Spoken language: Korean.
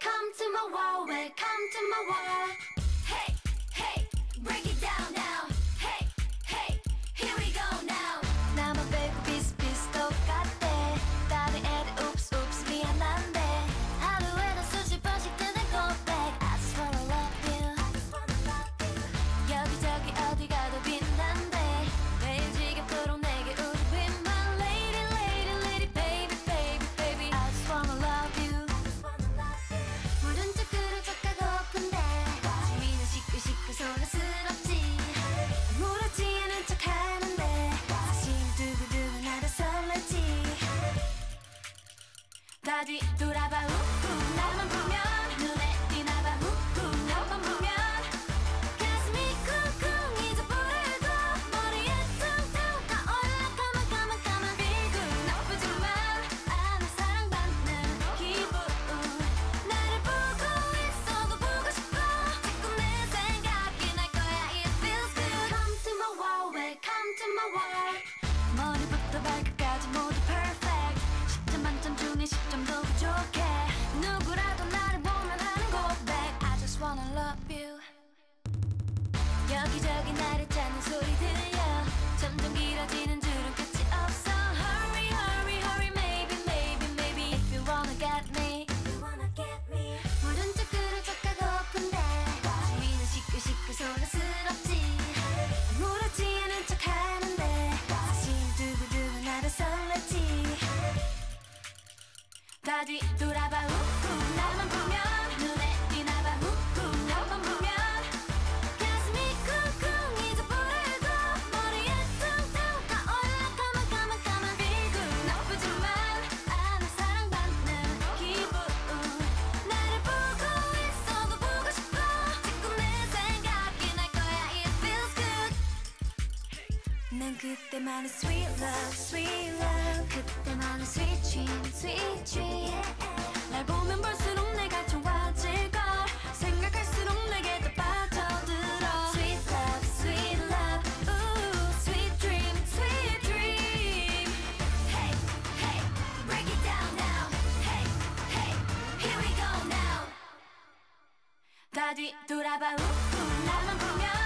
Come to my wall, hey, come to my wall. Hey, hey, break it down now. 뒤돌아봐. 우후 나만 보면 다 뒤돌아봐. 후후. 나만 보면 눈에 띄나봐. 후후. 나만 보면 가슴이 쿵쿵 이제 부르고 머리에 퉁퉁 타올라. 가만 가만 가만. 빌고 나쁘지만 않아 사랑받는 기분. 나를 보고 있어도 보고 싶어. 지금 내 생각이 날 거야. It feels good. 난 그때만의 sweet love sweet love. 그때만의 sweet dream 뒤돌아봐 우, 우 나만 보면